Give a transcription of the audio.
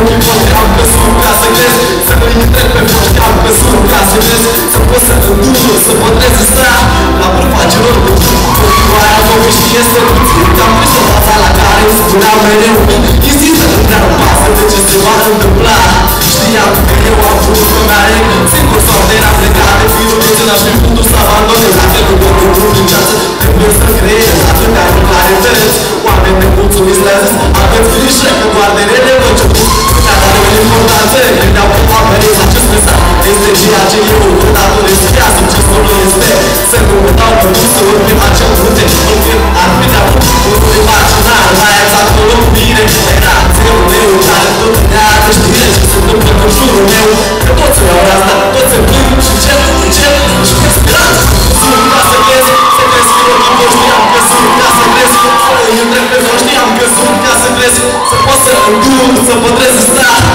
ochii pot cam pe sunt prea să crezi Să nu intre pe pot cam pe sunt prea să crezi Să pot să îndușu, să mă trezesc strat La bărbagerilor de Oaia mă câștigesc să puțin Te-am pus fața la care îmi spunea mereu Inzită, dar nu pasă de ce se va întâmpla Știam că eu am vrut că mare Singur soarte era plecat de firul Ce n-aș fi putut să abandonez Dacă nu pot în din ceață Trebuie să creez atâtea clarități Oameni nemulțumiți le-a zis Aveți grijă că doar de rele Se eu possa, se eu pudesse estar